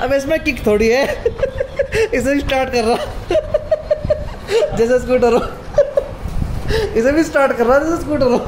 अब इसमें किक थोड़ी है। इसे भी स्टार्ट कर रहा। जैसे स्कूटर हो। इसे भी स्टार्ट कर रहा, जैसे स्कूटर हो।